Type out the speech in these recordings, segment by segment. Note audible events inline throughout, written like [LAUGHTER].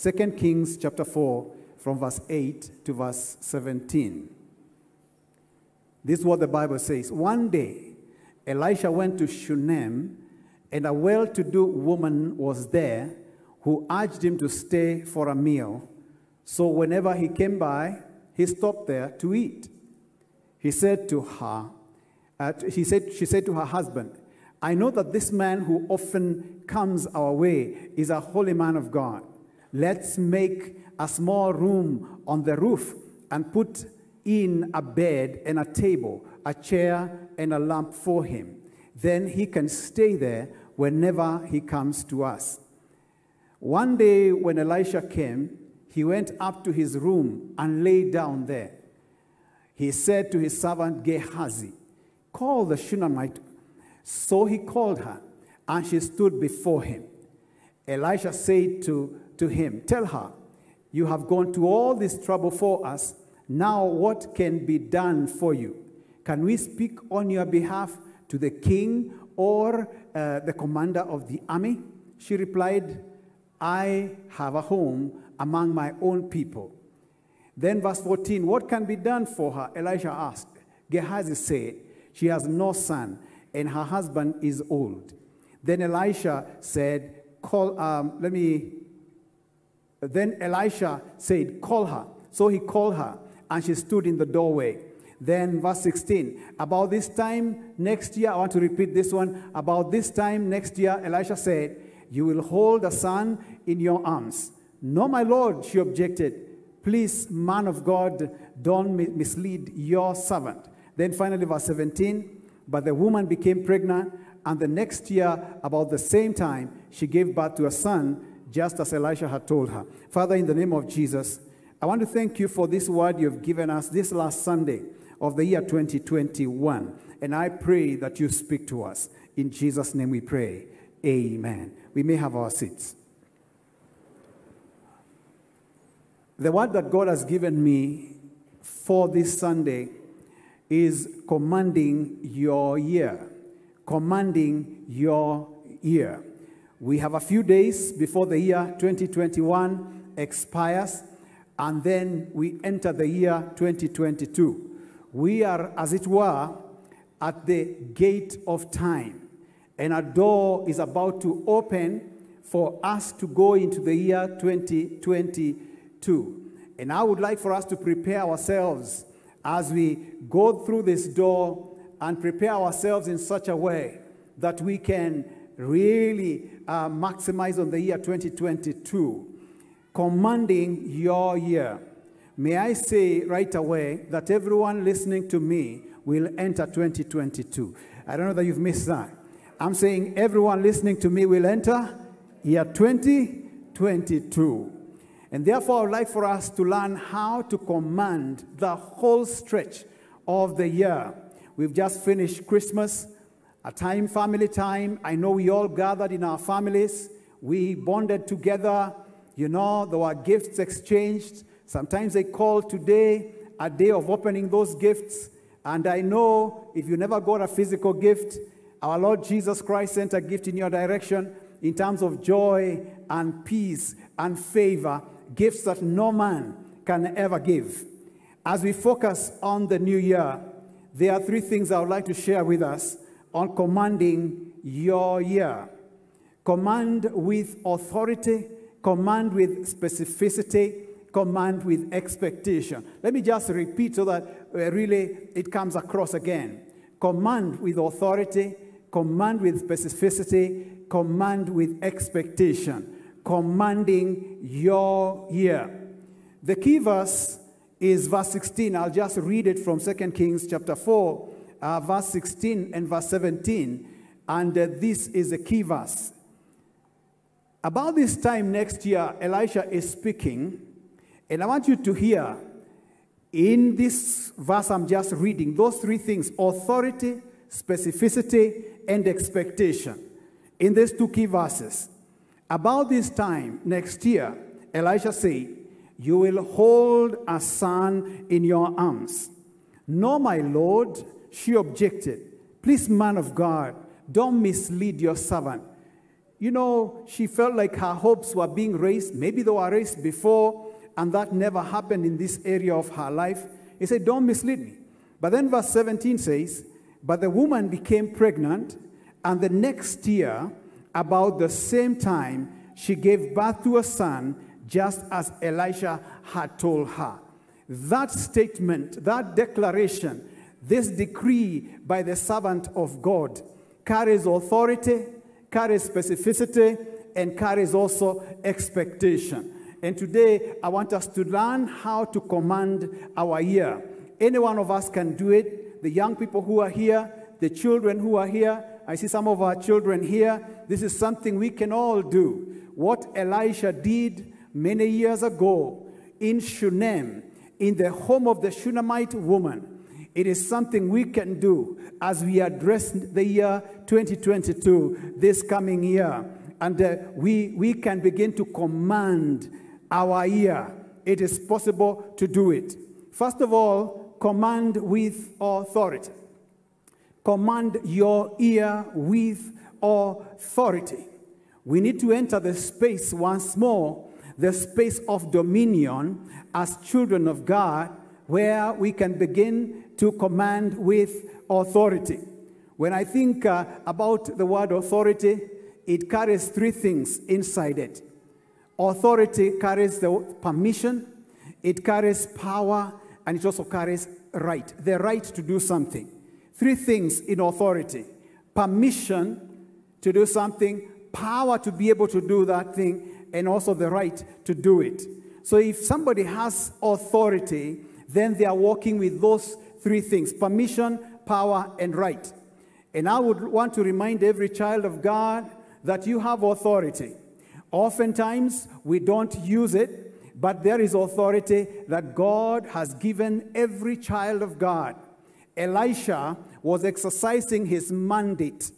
2 Kings chapter 4, from verse 8 to verse 17. This is what the Bible says. One day, Elisha went to Shunem, and a well to do woman was there who urged him to stay for a meal. So whenever he came by, he stopped there to eat. He said to her, uh, he said, she said to her husband, I know that this man who often comes our way is a holy man of God. Let's make a small room on the roof and put in a bed and a table, a chair and a lamp for him. Then he can stay there whenever he comes to us. One day when Elisha came, he went up to his room and lay down there. He said to his servant Gehazi, Call the Shunammite. So he called her, and she stood before him. Elisha said to, to him, Tell her, you have gone to all this trouble for us. Now, what can be done for you? Can we speak on your behalf to the king or uh, the commander of the army? She replied, I have a home among my own people. Then, verse 14, what can be done for her? Elisha asked. Gehazi said, She has no son, and her husband is old. Then Elisha said, Call, um, let me then Elisha said, Call her. So he called her, and she stood in the doorway. Then, verse 16, about this time next year, I want to repeat this one. About this time next year, Elisha said, You will hold a son in your arms. No, my Lord, she objected. Please, man of God, don't mislead your servant. Then finally, verse 17, but the woman became pregnant, and the next year, about the same time, she gave birth to a son just as Elisha had told her. Father, in the name of Jesus, I want to thank you for this word you've given us this last Sunday of the year 2021. And I pray that you speak to us. In Jesus' name we pray. Amen. We may have our seats. The word that God has given me for this Sunday is commanding your year. Commanding your year. We have a few days before the year 2021 expires, and then we enter the year 2022. We are, as it were, at the gate of time, and a door is about to open for us to go into the year 2022. And I would like for us to prepare ourselves as we go through this door and prepare ourselves in such a way that we can really uh, maximize on the year 2022, commanding your year. May I say right away that everyone listening to me will enter 2022. I don't know that you've missed that. I'm saying everyone listening to me will enter year 2022. And therefore, I would like for us to learn how to command the whole stretch of the year. We've just finished Christmas a time, family time. I know we all gathered in our families. We bonded together. You know, there were gifts exchanged. Sometimes they call today a day of opening those gifts. And I know if you never got a physical gift, our Lord Jesus Christ sent a gift in your direction in terms of joy and peace and favor, gifts that no man can ever give. As we focus on the new year, there are three things I would like to share with us on commanding your year. Command with authority, command with specificity, command with expectation. Let me just repeat so that uh, really it comes across again. Command with authority, command with specificity, command with expectation. Commanding your year. The key verse is verse 16. I'll just read it from 2 Kings chapter 4 uh, verse 16 and verse 17, and uh, this is a key verse. About this time next year, Elisha is speaking, and I want you to hear in this verse I'm just reading those three things authority, specificity, and expectation. In these two key verses. About this time next year, Elisha said, You will hold a son in your arms. No, my Lord, she objected, Please, man of God, don't mislead your servant. you know, she felt like her hopes were being raised. Maybe they were raised before, and that never happened in this area of her life. He said, Don't mislead me. But then verse 17 says, But the woman became pregnant, and the next year, about the same time, she gave birth to a son, just as Elisha had told her. That statement, that declaration, this decree by the servant of God carries authority, carries specificity, and carries also expectation. And today, I want us to learn how to command our year. Any one of us can do it. The young people who are here, the children who are here, I see some of our children here. This is something we can all do. What Elisha did many years ago in Shunem, in the home of the Shunammite woman, it is something we can do as we address the year 2022, this coming year. And uh, we, we can begin to command our year. It is possible to do it. First of all, command with authority. Command your ear with authority. We need to enter the space once more, the space of dominion as children of God, where we can begin to command with authority. When I think uh, about the word authority, it carries three things inside it. Authority carries the permission, it carries power, and it also carries right, the right to do something. Three things in authority permission to do something, power to be able to do that thing, and also the right to do it. So if somebody has authority, then they are walking with those three things permission, power, and right. And I would want to remind every child of God that you have authority. Oftentimes, we don't use it, but there is authority that God has given every child of God. Elisha was exercising his mandate,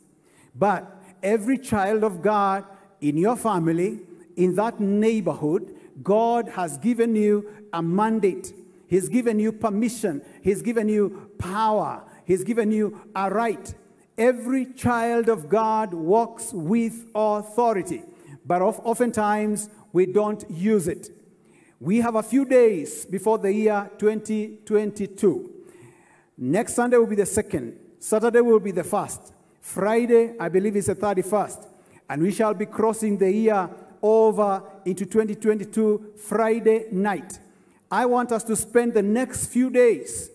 but every child of God in your family, in that neighborhood, God has given you a mandate. He's given you permission. He's given you power. He's given you a right. Every child of God walks with authority but oftentimes we don't use it. We have a few days before the year 2022. Next Sunday will be the second. Saturday will be the first. Friday, I believe, is the 31st. And we shall be crossing the year over into 2022 Friday night. I want us to spend the next few days,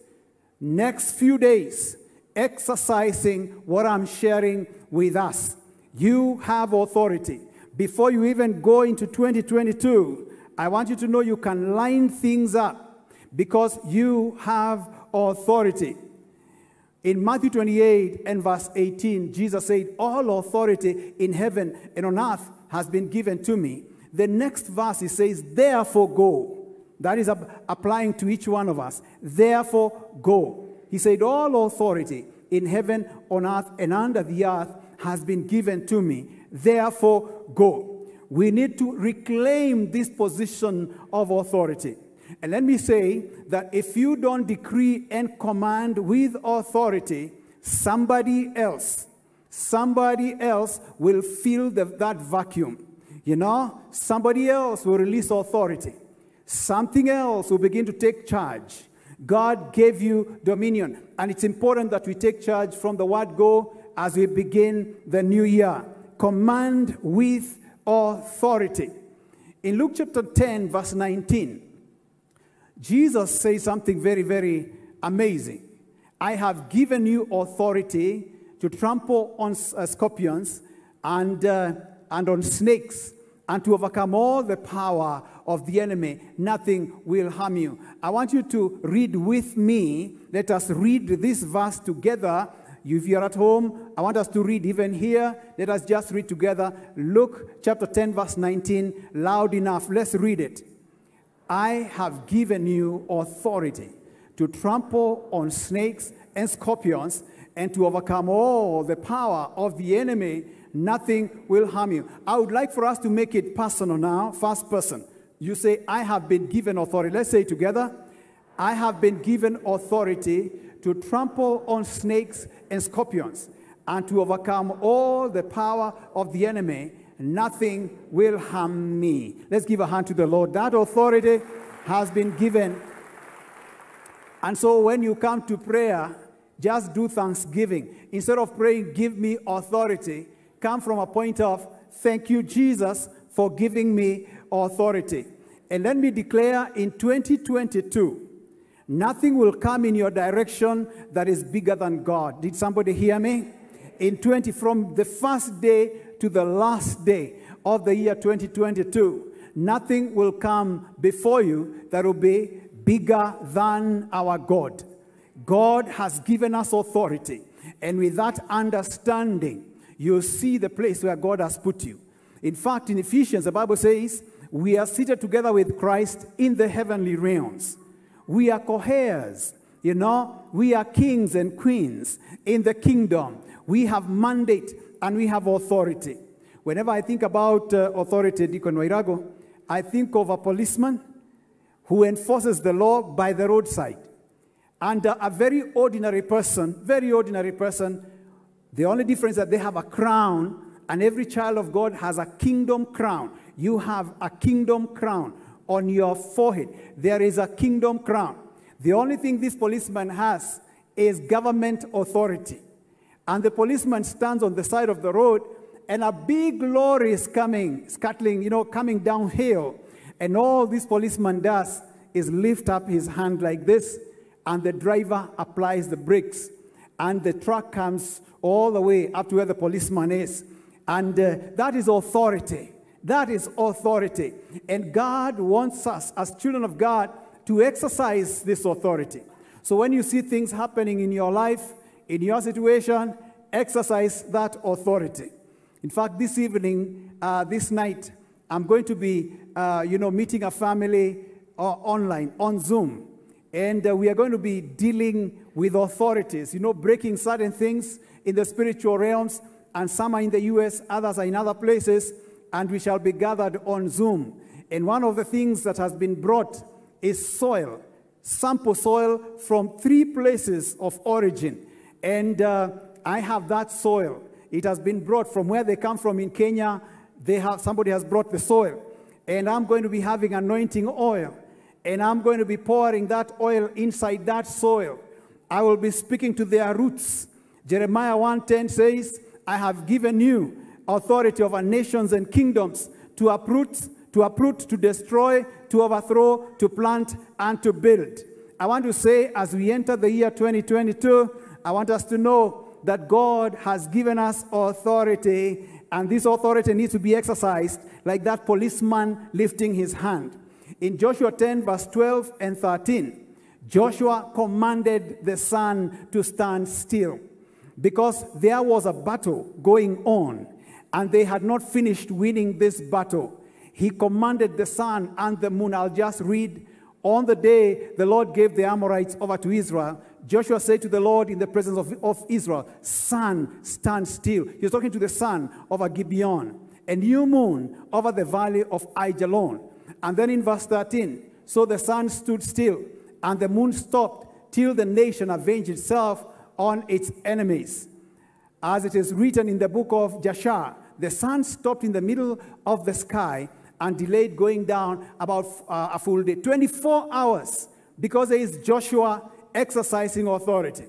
next few days, exercising what I'm sharing with us. You have authority before you even go into 2022, I want you to know you can line things up because you have authority. In Matthew 28 and verse 18, Jesus said, All authority in heaven and on earth has been given to me. The next verse he says, Therefore go. That is applying to each one of us. Therefore go. He said, All authority in heaven, on earth, and under the earth has been given to me. Therefore, go. We need to reclaim this position of authority. And let me say that if you don't decree and command with authority, somebody else, somebody else will fill the, that vacuum. You know, somebody else will release authority. Something else will begin to take charge. God gave you dominion. And it's important that we take charge from the word go as we begin the new year command with authority. In Luke chapter 10, verse 19, Jesus says something very, very amazing. I have given you authority to trample on uh, scorpions and, uh, and on snakes and to overcome all the power of the enemy. Nothing will harm you. I want you to read with me. Let us read this verse together if you're at home, I want us to read even here. Let us just read together. Luke chapter 10, verse 19, loud enough. Let's read it. I have given you authority to trample on snakes and scorpions and to overcome all the power of the enemy. Nothing will harm you. I would like for us to make it personal now, first person. You say, I have been given authority. Let's say together. I have been given authority to trample on snakes and scorpions and to overcome all the power of the enemy. nothing will harm me. Let's give a hand to the Lord. That authority has been given. And so when you come to prayer, just do thanksgiving. Instead of praying, give me authority, come from a point of, thank you, Jesus, for giving me authority. And let me declare in 2022, nothing will come in your direction that is bigger than God. Did somebody hear me? In 20, from the first day to the last day of the year 2022, nothing will come before you that will be bigger than our God. God has given us authority. And with that understanding, you see the place where God has put you. In fact, in Ephesians, the Bible says, we are seated together with Christ in the heavenly realms. We are co-heirs. You know, we are kings and queens in the kingdom. We have mandate and we have authority. Whenever I think about uh, authority, Deacon Wairago, I think of a policeman who enforces the law by the roadside. And uh, a very ordinary person, very ordinary person, the only difference that they have a crown, and every child of God has a kingdom crown. You have a kingdom crown on your forehead. There is a kingdom crown. The only thing this policeman has is government authority. And the policeman stands on the side of the road, and a big lorry is coming, scuttling, you know, coming downhill. And all this policeman does is lift up his hand like this, and the driver applies the brakes. And the truck comes all the way up to where the policeman is. And uh, that is authority. That is authority. And God wants us, as children of God, to exercise this authority. So when you see things happening in your life, in your situation, exercise that authority. In fact, this evening, uh, this night, I'm going to be, uh, you know, meeting a family uh, online, on Zoom. And uh, we are going to be dealing with authorities, you know, breaking certain things in the spiritual realms. And some are in the US, others are in other places and we shall be gathered on Zoom. And one of the things that has been brought is soil, sample soil from three places of origin. And uh, I have that soil. It has been brought from where they come from in Kenya. They have, somebody has brought the soil. And I'm going to be having anointing oil. And I'm going to be pouring that oil inside that soil. I will be speaking to their roots. Jeremiah 1.10 says, I have given you authority over nations and kingdoms to uproot, to uproot, to destroy, to overthrow, to plant, and to build. I want to say, as we enter the year 2022, I want us to know that God has given us authority, and this authority needs to be exercised like that policeman lifting his hand. In Joshua 10, verse 12 and 13, Joshua commanded the sun to stand still because there was a battle going on and they had not finished winning this battle. He commanded the sun and the moon. I'll just read. On the day the Lord gave the Amorites over to Israel, Joshua said to the Lord in the presence of, of Israel, Sun, stand still. He was talking to the sun over Gibeon, a new moon over the valley of Aijalon. And then in verse 13, so the sun stood still, and the moon stopped till the nation avenged itself on its enemies. As it is written in the book of Jasher, the sun stopped in the middle of the sky and delayed going down about uh, a full day, 24 hours, because there is Joshua exercising authority.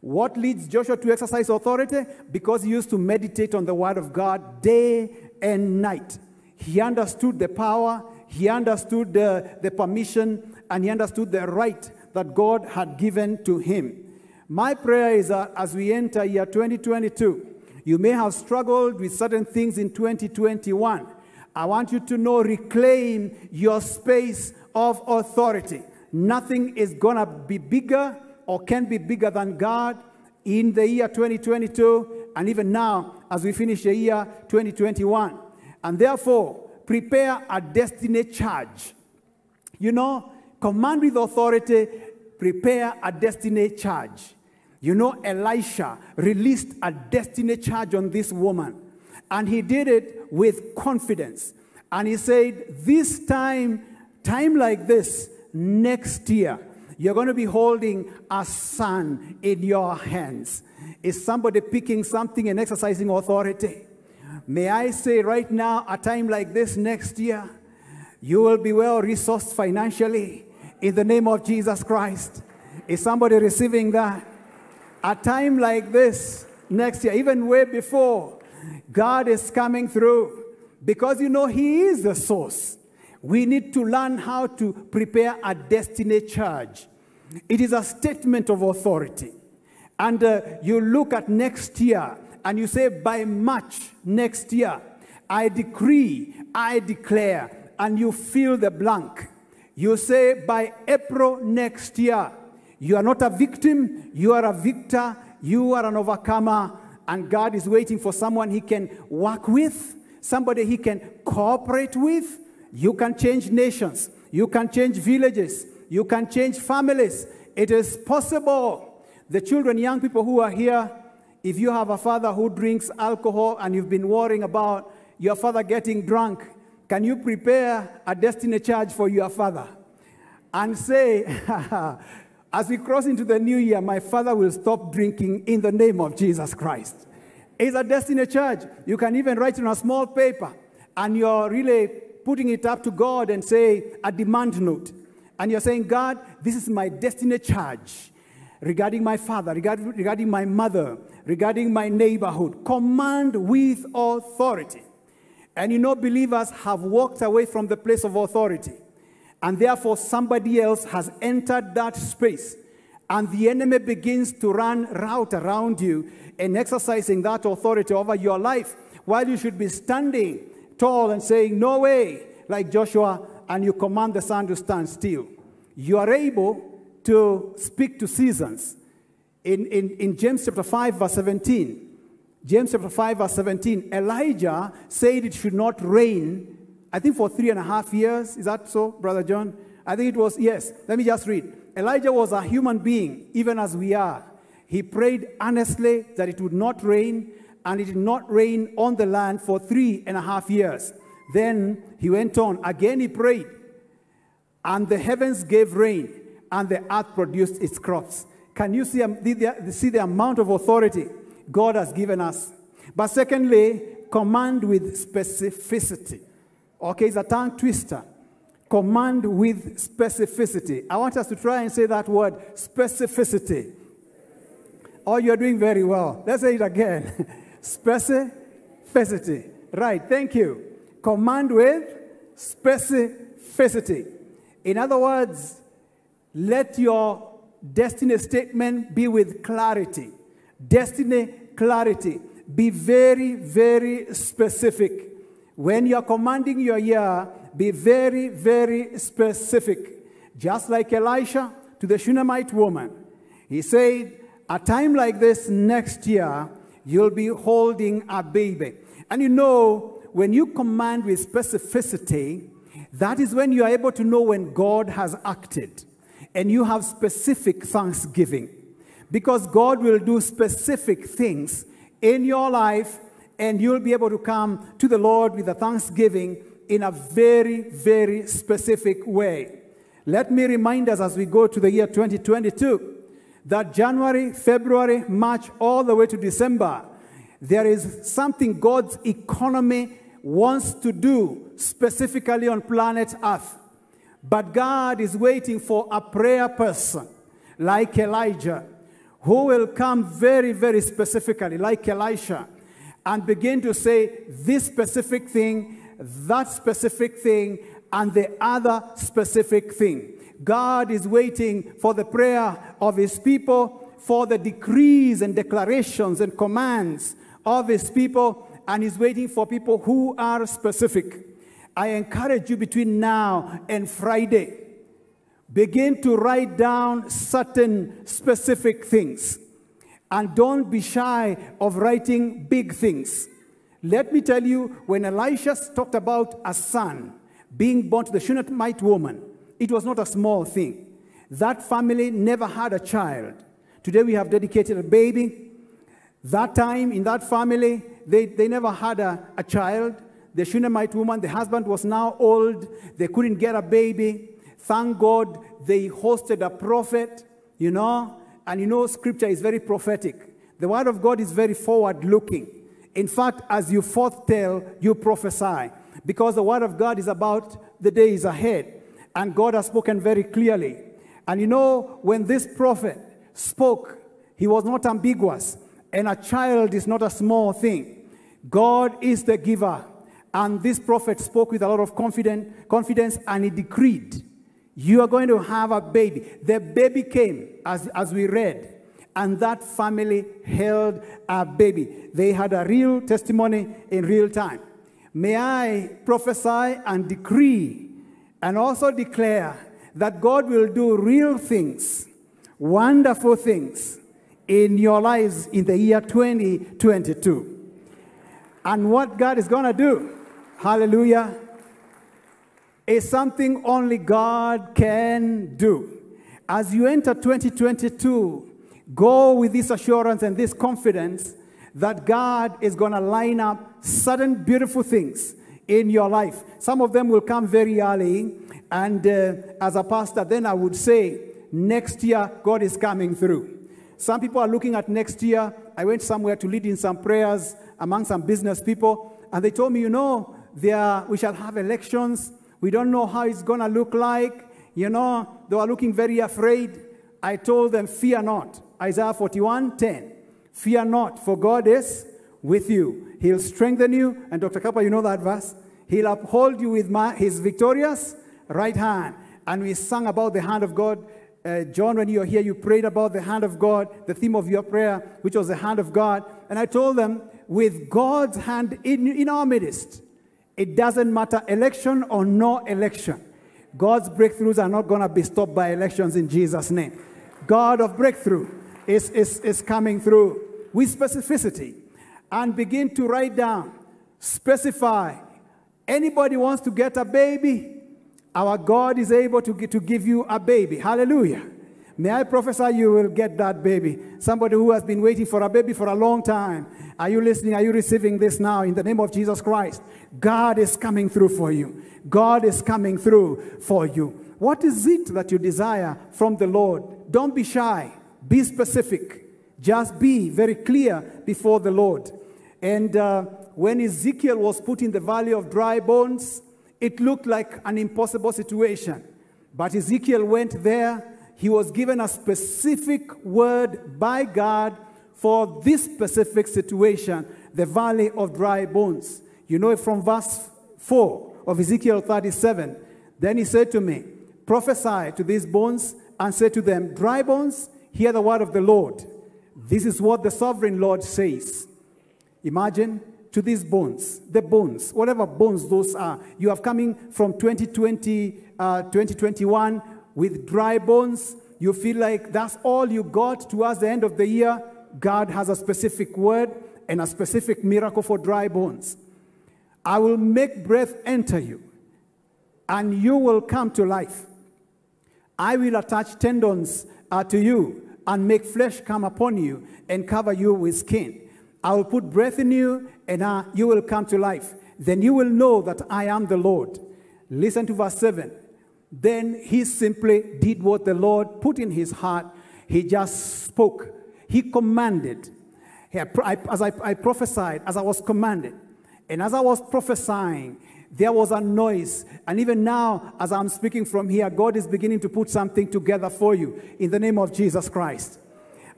What leads Joshua to exercise authority? Because he used to meditate on the word of God day and night. He understood the power, he understood the, the permission, and he understood the right that God had given to him. My prayer is that as we enter year 2022, you may have struggled with certain things in 2021. I want you to know, reclaim your space of authority. Nothing is going to be bigger or can be bigger than God in the year 2022 and even now as we finish the year 2021. And therefore, prepare a destiny charge. You know, command with authority, prepare a destiny charge. You know, Elisha released a destiny charge on this woman, and he did it with confidence. And he said, This time, time like this, next year, you're going to be holding a son in your hands. Is somebody picking something and exercising authority? May I say right now, a time like this next year, you will be well resourced financially in the name of Jesus Christ. Is somebody receiving that? A time like this next year, even way before, God is coming through because you know He is the source. We need to learn how to prepare a destiny charge. It is a statement of authority. And uh, you look at next year and you say, by March next year, I decree, I declare, and you fill the blank. You say, by April next year, you are not a victim, you are a victor, you are an overcomer, and God is waiting for someone He can work with, somebody He can cooperate with. You can change nations, you can change villages, you can change families. It is possible. The children, young people who are here, if you have a father who drinks alcohol and you've been worrying about your father getting drunk, can you prepare a destiny charge for your father? And say, [LAUGHS] as we cross into the new year, my father will stop drinking in the name of Jesus Christ. It's a destiny charge. You can even write it on a small paper and you're really putting it up to God and say a demand note. And you're saying, God, this is my destiny charge regarding my father, regarding, regarding my mother, regarding my neighborhood. Command with authority. And you know, believers have walked away from the place of authority. And therefore, somebody else has entered that space. And the enemy begins to run route around you and exercising that authority over your life while you should be standing tall and saying, No way, like Joshua, and you command the sun to stand still. You are able to speak to seasons. In, in, in James chapter 5, verse 17, James chapter 5, verse 17, Elijah said it should not rain, I think for three and a half years. Is that so, Brother John? I think it was, yes. Let me just read. Elijah was a human being, even as we are. He prayed earnestly that it would not rain, and it did not rain on the land for three and a half years. Then he went on. Again he prayed, and the heavens gave rain, and the earth produced its crops. Can you see, um, see the amount of authority God has given us? But secondly, command with specificity. Okay, it's a tongue twister. Command with specificity. I want us to try and say that word specificity. Oh, you're doing very well. Let's say it again. [LAUGHS] specificity. Right, thank you. Command with specificity. In other words, let your destiny statement be with clarity. Destiny clarity. Be very, very specific. When you're commanding your year, be very, very specific. Just like Elisha to the Shunammite woman. He said, a time like this next year, you'll be holding a baby. And you know, when you command with specificity, that is when you are able to know when God has acted. And you have specific thanksgiving. Because God will do specific things in your life, and you'll be able to come to the Lord with a thanksgiving in a very, very specific way. Let me remind us as we go to the year 2022 that January, February, March, all the way to December, there is something God's economy wants to do specifically on planet Earth. But God is waiting for a prayer person like Elijah who will come very, very specifically, like Elisha, and begin to say this specific thing, that specific thing, and the other specific thing. God is waiting for the prayer of his people, for the decrees and declarations and commands of his people, and he's waiting for people who are specific. I encourage you between now and Friday, begin to write down certain specific things. And don't be shy of writing big things. Let me tell you, when Elisha talked about a son being born to the Shunammite woman, it was not a small thing. That family never had a child. Today we have dedicated a baby. That time in that family, they, they never had a, a child. The Shunammite woman, the husband was now old. They couldn't get a baby. Thank God they hosted a prophet, you know. And you know, scripture is very prophetic. The word of God is very forward looking. In fact, as you foretell, you prophesy. Because the word of God is about the days ahead. And God has spoken very clearly. And you know, when this prophet spoke, he was not ambiguous. And a child is not a small thing. God is the giver. And this prophet spoke with a lot of confident, confidence and he decreed, You are going to have a baby. The baby came, as, as we read, and that family held a baby. They had a real testimony in real time. May I prophesy and decree and also declare that God will do real things, wonderful things in your lives in the year 2022. And what God is going to do, hallelujah, is something only God can do. As you enter 2022, go with this assurance and this confidence that God is going to line up certain beautiful things in your life. Some of them will come very early. And uh, as a pastor, then I would say, next year, God is coming through. Some people are looking at next year. I went somewhere to lead in some prayers among some business people, and they told me, you know, there, we shall have elections. We don't know how it's going to look like. You know, they were looking very afraid. I told them, fear not. Isaiah 41, 10. Fear not, for God is with you. He'll strengthen you. And Dr. Kappa, you know that verse? He'll uphold you with my, his victorious right hand. And we sang about the hand of God. Uh, John, when you were here, you prayed about the hand of God, the theme of your prayer, which was the hand of God. And I told them, with God's hand in, in our midst. It doesn't matter election or no election. God's breakthroughs are not going to be stopped by elections in Jesus' name. God of breakthrough is, is, is coming through with specificity and begin to write down, specify. Anybody wants to get a baby? Our God is able to, to give you a baby. Hallelujah. May I prophesy you will get that baby? Somebody who has been waiting for a baby for a long time. Are you listening? Are you receiving this now in the name of Jesus Christ? God is coming through for you. God is coming through for you. What is it that you desire from the Lord? Don't be shy. Be specific. Just be very clear before the Lord. And uh, when Ezekiel was put in the valley of dry bones, it looked like an impossible situation. But Ezekiel went there he was given a specific word by God for this specific situation, the valley of dry bones. You know it from verse 4 of Ezekiel 37. Then he said to me, Prophesy to these bones and say to them, Dry bones, hear the word of the Lord. This is what the sovereign Lord says. Imagine to these bones, the bones, whatever bones those are. You are coming from 2020, uh, 2021 with dry bones, you feel like that's all you got towards the end of the year, God has a specific word and a specific miracle for dry bones. I will make breath enter you, and you will come to life. I will attach tendons uh, to you and make flesh come upon you and cover you with skin. I will put breath in you, and uh, you will come to life. Then you will know that I am the Lord. Listen to verse 7. Then he simply did what the Lord put in his heart. He just spoke. He commanded. As I, I prophesied, as I was commanded, and as I was prophesying, there was a noise. And even now, as I'm speaking from here, God is beginning to put something together for you in the name of Jesus Christ.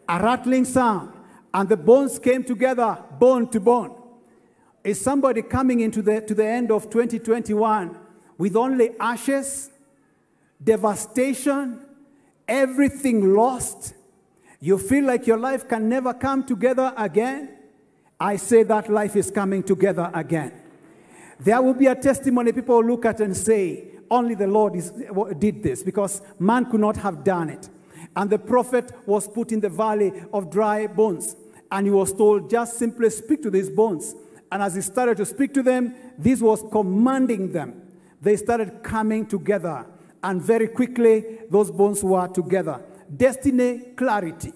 A rattling sound, and the bones came together, bone to bone. Is somebody coming into the, to the end of 2021 with only ashes devastation, everything lost, you feel like your life can never come together again, I say that life is coming together again. There will be a testimony people will look at and say, only the Lord is, did this because man could not have done it. And the prophet was put in the valley of dry bones. And he was told, just simply speak to these bones. And as he started to speak to them, this was commanding them. They started coming together and very quickly those bones were together. Destiny clarity.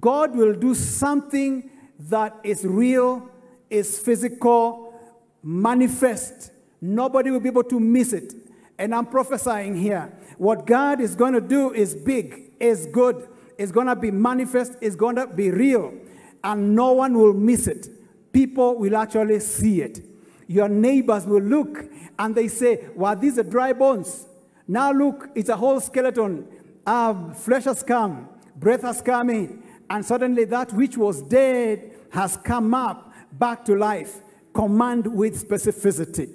God will do something that is real, is physical, manifest. Nobody will be able to miss it. And I'm prophesying here. What God is going to do is big, is good, is going to be manifest, is going to be real, and no one will miss it. people will actually see it. Your neighbors will look and they say, Well, these are dry bones. Now look, it's a whole skeleton. Uh, flesh has come, breath has come in, and suddenly that which was dead has come up back to life. Command with specificity.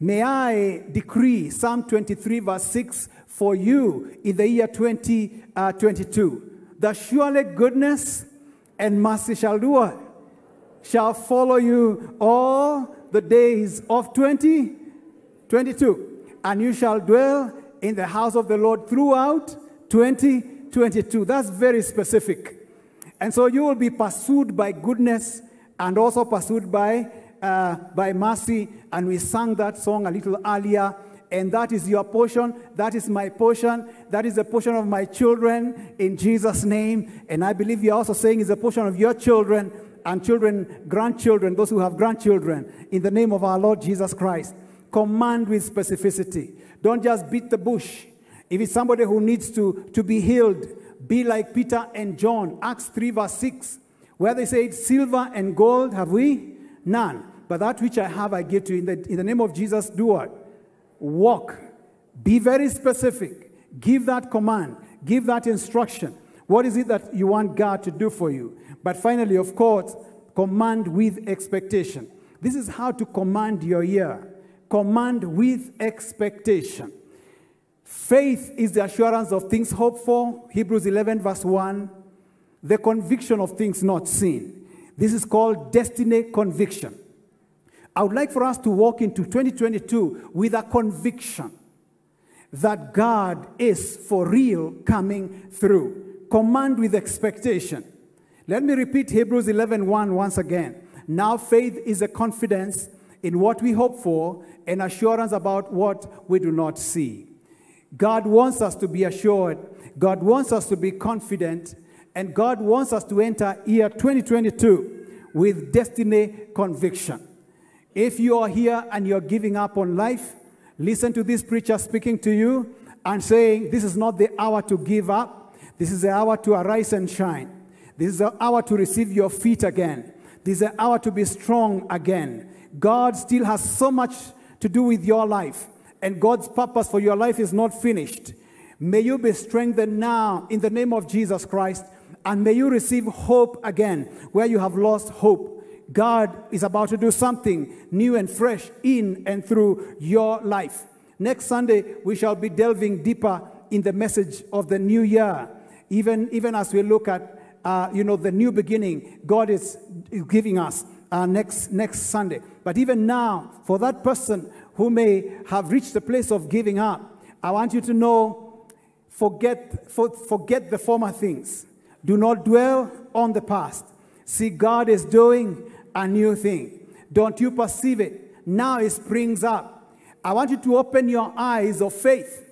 May I decree Psalm 23, verse 6 for you in the year 2022 uh, that surely goodness and mercy shall do what? Shall follow you all the days of 2022. And you shall dwell in the house of the Lord throughout 2022. That's very specific. And so you will be pursued by goodness and also pursued by, uh, by mercy. And we sang that song a little earlier. And that is your portion. That is my portion. That is the portion of my children in Jesus' name. And I believe you're also saying it's a portion of your children and children, grandchildren, those who have grandchildren, in the name of our Lord Jesus Christ. Command with specificity. Don't just beat the bush. If it's somebody who needs to, to be healed, be like Peter and John, Acts 3, verse 6, where they say, Silver and gold have we? None. But that which I have, I give to you. In the, in the name of Jesus, do what? Walk. Be very specific. Give that command. Give that instruction. What is it that you want God to do for you? But finally, of course, command with expectation. This is how to command your year. Command with expectation. Faith is the assurance of things hoped for, Hebrews 11, verse 1. The conviction of things not seen. This is called destiny conviction. I would like for us to walk into 2022 with a conviction that God is for real coming through. Command with expectation. Let me repeat Hebrews 11 1 once again. Now, faith is a confidence in what we hope for and assurance about what we do not see. God wants us to be assured, God wants us to be confident, and God wants us to enter year 2022 with destiny conviction. If you are here and you're giving up on life, listen to this preacher speaking to you and saying, This is not the hour to give up. This is the hour to arise and shine. This is the hour to receive your feet again. This is the hour to be strong again. God still has so much to do with your life, and God's purpose for your life is not finished. May you be strengthened now in the name of Jesus Christ, and may you receive hope again where you have lost hope. God is about to do something new and fresh in and through your life. Next Sunday, we shall be delving deeper in the message of the new year, even, even as we look at uh, you know, the new beginning God is, is giving us uh, next, next Sunday. But even now, for that person who may have reached the place of giving up, I want you to know forget, for, forget the former things. Do not dwell on the past. See, God is doing a new thing. Don't you perceive it? Now it springs up. I want you to open your eyes of faith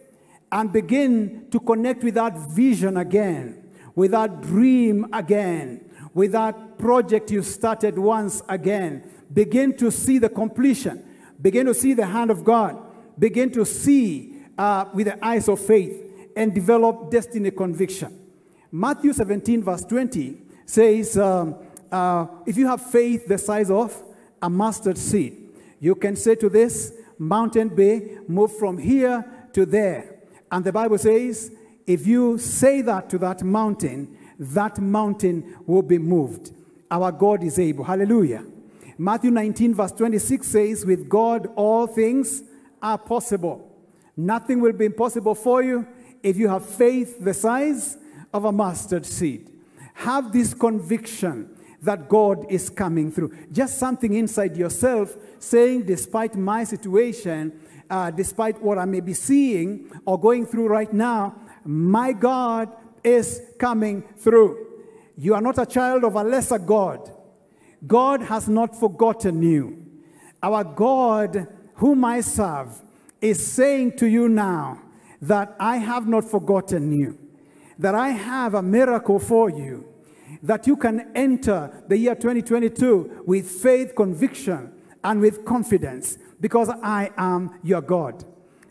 and begin to connect with that vision again with that dream again, with that project you started once again. Begin to see the completion. Begin to see the hand of God. Begin to see uh, with the eyes of faith and develop destiny conviction. Matthew 17, verse 20 says, um, uh, If you have faith the size of a mustard seed, you can say to this mountain, Be move from here to there. And the Bible says, if you say that to that mountain, that mountain will be moved. Our God is able. Hallelujah. Matthew 19, verse 26 says, With God, all things are possible. Nothing will be impossible for you if you have faith the size of a mustard seed. Have this conviction that God is coming through. Just something inside yourself saying, despite my situation, uh, despite what I may be seeing or going through right now, my God is coming through. You are not a child of a lesser God. God has not forgotten you. Our God, whom I serve, is saying to you now that I have not forgotten you, that I have a miracle for you, that you can enter the year 2022 with faith, conviction, and with confidence because I am your God.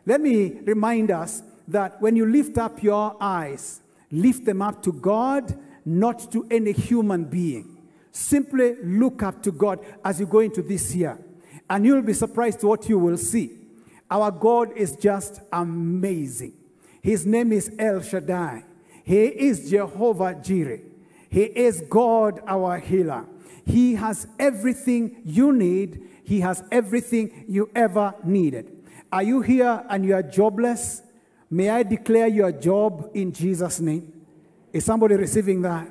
Let me remind us that when you lift up your eyes, lift them up to God, not to any human being. Simply look up to God as you go into this year, and you'll be surprised what you will see. Our God is just amazing. His name is El Shaddai. He is Jehovah Jireh. He is God, our healer. He has everything you need. He has everything you ever needed. Are you here and you are jobless? May I declare your job in Jesus' name? Is somebody receiving that?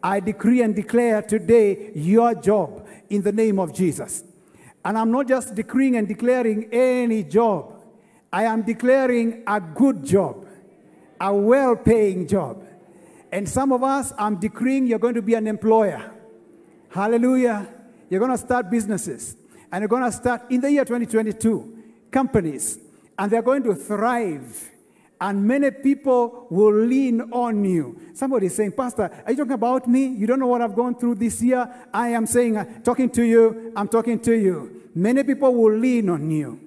I decree and declare today your job in the name of Jesus. And I'm not just decreeing and declaring any job, I am declaring a good job, a well paying job. And some of us, I'm decreeing you're going to be an employer. Hallelujah. You're going to start businesses. And you're going to start in the year 2022 companies. And they're going to thrive and many people will lean on you. Somebody is saying, Pastor, are you talking about me? You don't know what I've gone through this year? I am saying, uh, talking to you, I'm talking to you. Many people will lean on you.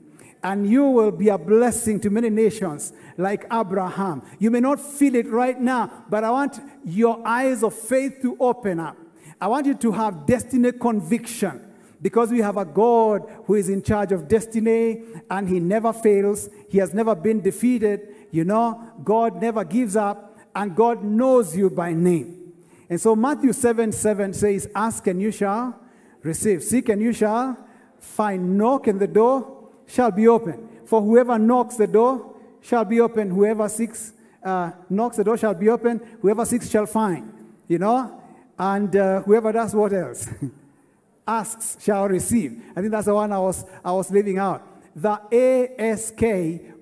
And you will be a blessing to many nations like Abraham. You may not feel it right now, but I want your eyes of faith to open up. I want you to have destiny conviction because we have a God who is in charge of destiny and he never fails. He has never been defeated. You know, God never gives up and God knows you by name. And so Matthew 7 7 says, Ask and you shall receive, seek and you shall find, knock and the door shall be open. For whoever knocks the door shall be open, whoever seeks, uh, knocks the door shall be open, whoever seeks shall find. You know, and uh, whoever does what else? [LAUGHS] Asks shall receive. I think that's the one I was, I was leaving out the ASK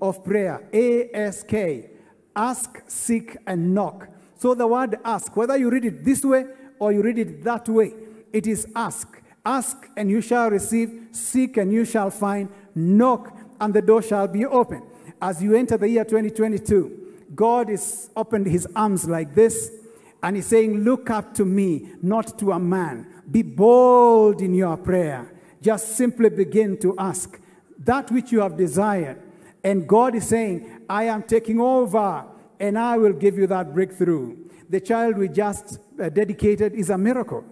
of prayer. ASK. Ask, seek, and knock. So the word ask, whether you read it this way or you read it that way, it is ask. Ask and you shall receive, seek and you shall find, knock and the door shall be open. As you enter the year 2022, God is opened his arms like this and he's saying, Look up to me, not to a man. Be bold in your prayer. Just simply begin to ask that which you have desired. And God is saying, I am taking over and I will give you that breakthrough. The child we just uh, dedicated is a miracle.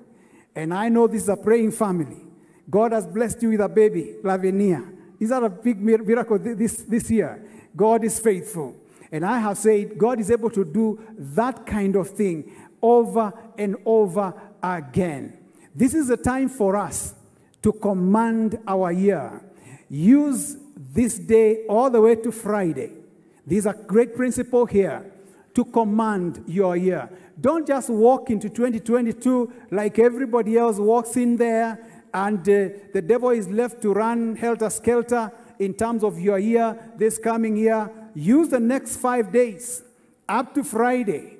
And I know this is a praying family. God has blessed you with a baby, Lavinia. Is that a big miracle this, this year? God is faithful. And I have said, God is able to do that kind of thing over and over again. This is a time for us to command our year. Use this day all the way to Friday. These are great principle here to command your year. Don't just walk into 2022 like everybody else walks in there and uh, the devil is left to run helter skelter in terms of your year, this coming year. Use the next five days up to Friday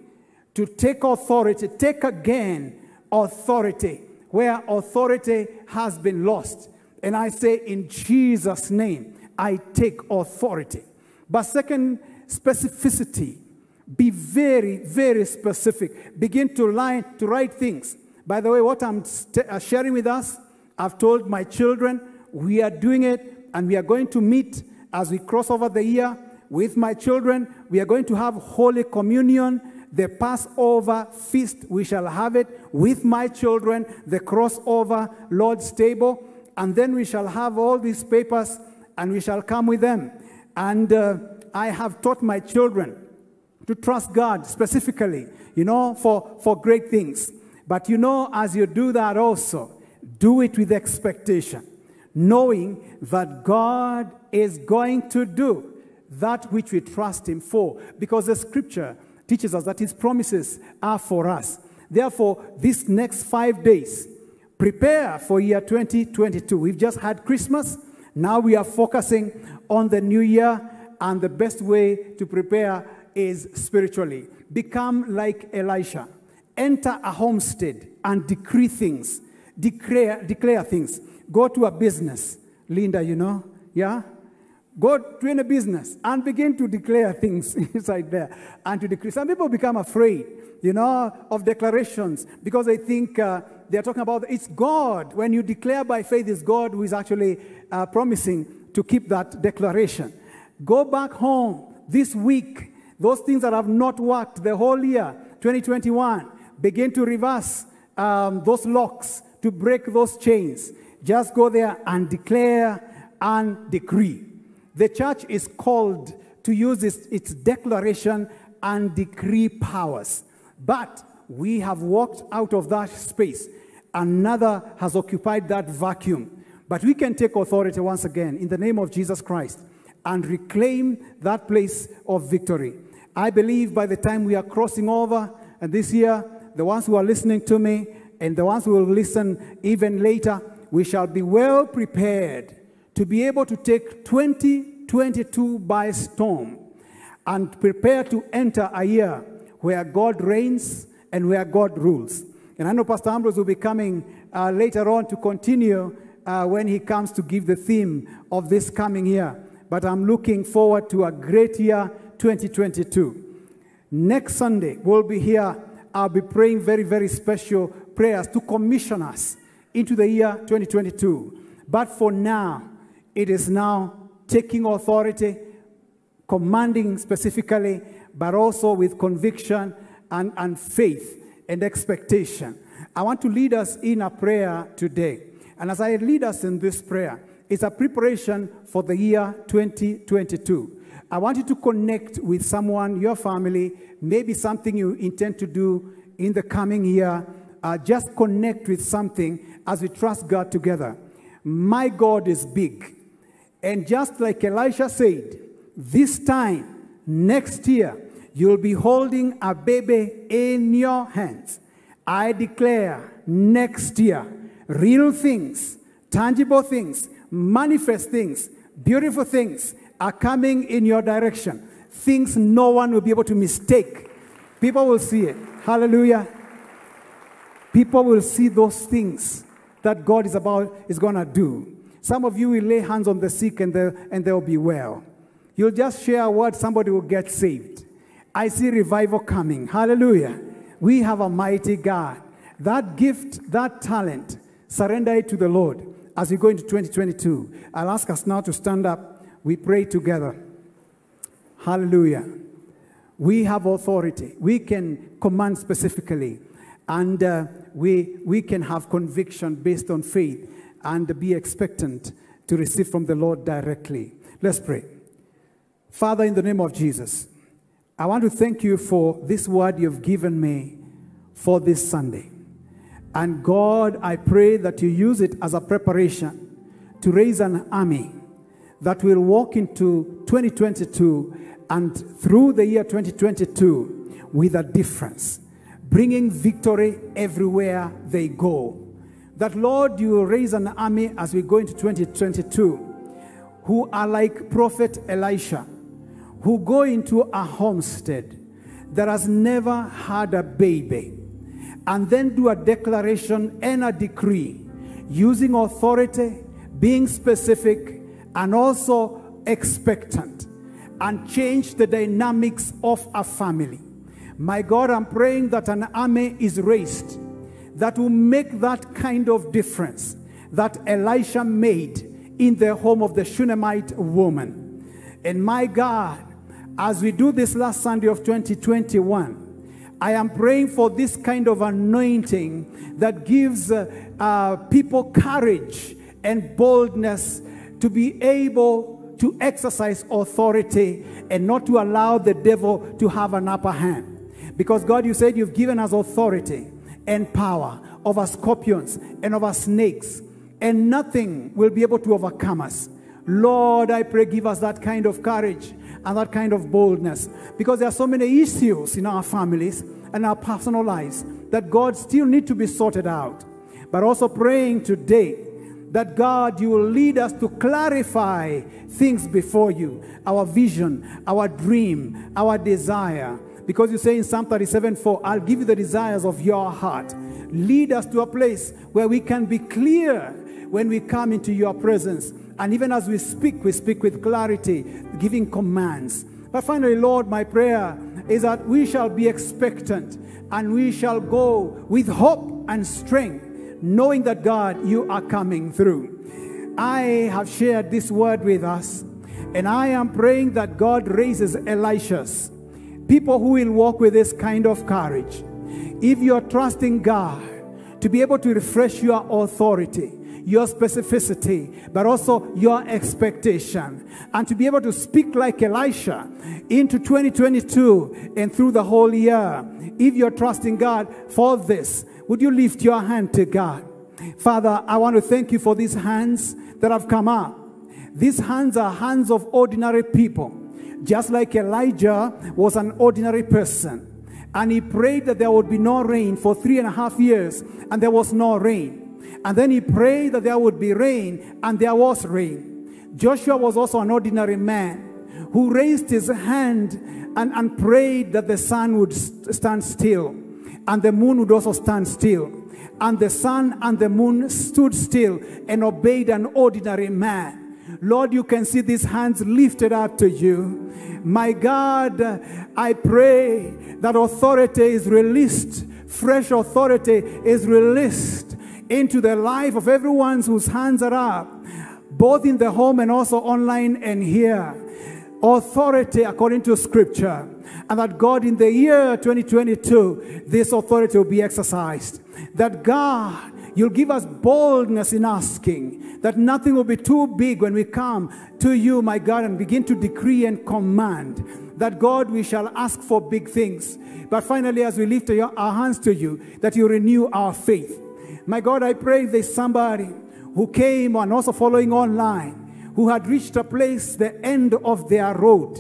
to take authority, take again authority where authority has been lost. And I say, in Jesus' name, I take authority. But second, specificity. Be very, very specific. Begin to line, to write things. By the way, what I'm uh, sharing with us, I've told my children, we are doing it, and we are going to meet as we cross over the year with my children. We are going to have Holy Communion, the Passover feast. We shall have it with my children, the crossover Lord's table and then we shall have all these papers and we shall come with them. And uh, I have taught my children to trust God specifically, you know, for, for great things. But you know, as you do that also, do it with expectation, knowing that God is going to do that which we trust Him for, because the scripture teaches us that His promises are for us. Therefore, these next five days, prepare for year 2022. We've just had Christmas. Now we are focusing on the new year, and the best way to prepare is spiritually. Become like Elisha. Enter a homestead and decree things. Declare, declare things. Go to a business. Linda, you know? Yeah? Go to any business and begin to declare things [LAUGHS] inside there and to decree. Some people become afraid, you know, of declarations because they think uh, they're talking about it's God. When you declare by faith, it's God who is actually uh, promising to keep that declaration. Go back home this week. Those things that have not worked the whole year, 2021, begin to reverse um, those locks, to break those chains. Just go there and declare and decree. The church is called to use its, its declaration and decree powers. But we have walked out of that space. Another has occupied that vacuum. But we can take authority once again in the name of Jesus Christ and reclaim that place of victory. I believe by the time we are crossing over, and this year, the ones who are listening to me and the ones who will listen even later, we shall be well prepared to be able to take 2022 by storm and prepare to enter a year where God reigns and where God rules. And I know Pastor Ambrose will be coming uh, later on to continue uh, when he comes to give the theme of this coming year. But I'm looking forward to a great year 2022. Next Sunday, we'll be here. I'll be praying very, very special prayers to commission us into the year 2022. But for now, it is now taking authority, commanding specifically, but also with conviction and, and faith and expectation. I want to lead us in a prayer today. And as I lead us in this prayer, it's a preparation for the year 2022. I want you to connect with someone, your family, maybe something you intend to do in the coming year. Uh, just connect with something as we trust God together. My God is big. And just like Elisha said, this time, next year, you'll be holding a baby in your hands. I declare next year, real things, tangible things, manifest things, beautiful things are coming in your direction. Things no one will be able to mistake. People will see it. Hallelujah. People will see those things that God is about is going to do. Some of you will lay hands on the sick and, they'll, and they'll be well. You'll just share a word, somebody will get saved. I see revival coming. Hallelujah. We have a mighty God. That gift, that talent, surrender it to the Lord as we go into 2022. I'll ask us now to stand up. We pray together. Hallelujah. We have authority. We can command specifically. And uh, we, we can have conviction based on faith and be expectant to receive from the Lord directly. Let's pray. Father, in the name of Jesus, I want to thank you for this word you've given me for this Sunday. And God, I pray that you use it as a preparation to raise an army that will walk into 2022 and through the year 2022 with a difference, bringing victory everywhere they go. That, Lord, you raise an army as we go into 2022 who are like Prophet Elisha who go into a homestead that has never had a baby and then do a declaration and a decree using authority, being specific, and also expectant, and change the dynamics of a family. My God, I'm praying that an army is raised that will make that kind of difference that Elisha made in the home of the Shunammite woman. And my God, as we do this last Sunday of 2021, I am praying for this kind of anointing that gives uh, uh, people courage and boldness to be able to exercise authority and not to allow the devil to have an upper hand. Because God, you said you've given us authority and power over scorpions and over snakes, and nothing will be able to overcome us. Lord, I pray, give us that kind of courage and that kind of boldness. Because there are so many issues in our families and our personal lives that God still need to be sorted out. But also praying today that God, you will lead us to clarify things before you, our vision, our dream, our desire. Because you say in Psalm 37 4, I'll give you the desires of your heart. Lead us to a place where we can be clear when we come into your presence and even as we speak, we speak with clarity, giving commands. But finally, Lord, my prayer is that we shall be expectant and we shall go with hope and strength, knowing that God, you are coming through. I have shared this word with us, and I am praying that God raises Elishas, people who will walk with this kind of courage. If you are trusting God to be able to refresh your authority your specificity, but also your expectation. And to be able to speak like Elisha into 2022 and through the whole year. If you're trusting God for this, would you lift your hand to God? Father, I want to thank you for these hands that have come up. These hands are hands of ordinary people. Just like Elijah was an ordinary person. And he prayed that there would be no rain for three and a half years, and there was no rain. And then he prayed that there would be rain, and there was rain. Joshua was also an ordinary man who raised his hand and, and prayed that the sun would stand still, and the moon would also stand still. And the sun and the moon stood still and obeyed an ordinary man. Lord, you can see these hands lifted up to you. My God, I pray that authority is released, fresh authority is released into the life of everyone whose hands are up, both in the home and also online and here. Authority according to scripture. And that God, in the year 2022, this authority will be exercised. That God, you'll give us boldness in asking, that nothing will be too big when we come to you, my God, and begin to decree and command that God, we shall ask for big things. But finally, as we lift our hands to you, that you renew our faith. My God, I pray there's somebody who came and also following online, who had reached a place, the end of their road,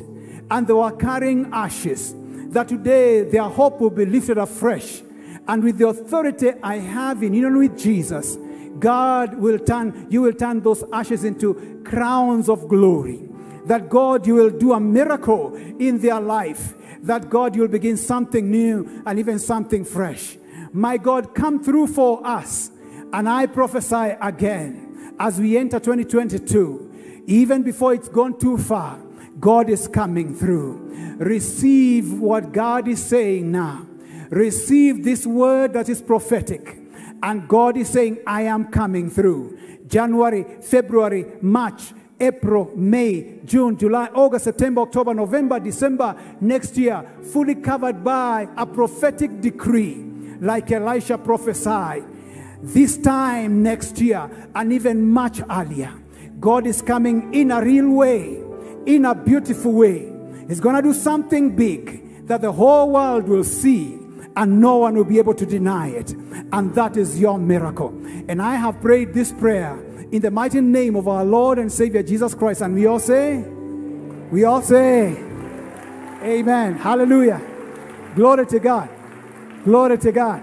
and they were carrying ashes, that today their hope will be lifted afresh. And with the authority I have in union with Jesus, God will turn, you will turn those ashes into crowns of glory that God, you will do a miracle in their life, that God, you'll begin something new and even something fresh. My God, come through for us. And I prophesy again as we enter 2022, even before it's gone too far, God is coming through. Receive what God is saying now. Receive this word that is prophetic. And God is saying, I am coming through. January, February, March, April, May, June, July, August, September, October, November, December next year, fully covered by a prophetic decree, like Elisha prophesied. This time next year, and even much earlier, God is coming in a real way, in a beautiful way. He's going to do something big that the whole world will see and no one will be able to deny it. And that is your miracle. And I have prayed this prayer in the mighty name of our Lord and Savior Jesus Christ. And we all say, we all say, Amen. Hallelujah. Glory to God. Glory to God.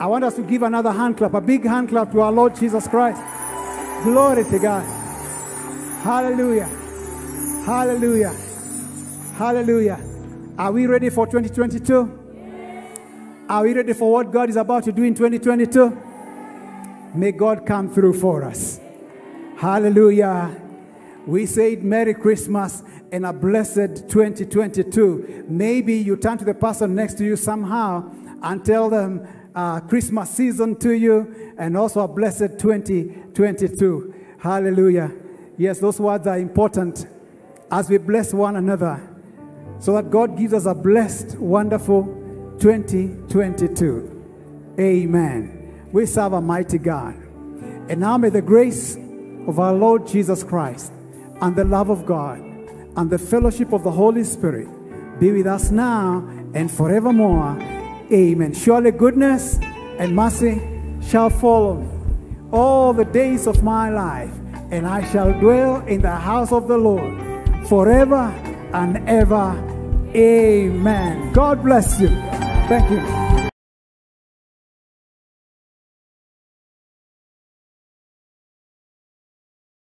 I want us to give another hand clap, a big hand clap to our Lord Jesus Christ. Glory to God. Hallelujah. Hallelujah. Hallelujah. Are we ready for 2022? Are we ready for what God is about to do in 2022? May God come through for us. Hallelujah. We said Merry Christmas and a blessed 2022. Maybe you turn to the person next to you somehow and tell them uh, Christmas season to you and also a blessed 2022. Hallelujah. Yes, those words are important as we bless one another so that God gives us a blessed, wonderful 2022. Amen. We serve a mighty God. And now may the grace of our Lord Jesus Christ and the love of God and the fellowship of the Holy Spirit be with us now and forevermore. Amen. Surely goodness and mercy shall follow me all the days of my life, and I shall dwell in the house of the Lord forever and ever. Amen. God bless you. Thank you.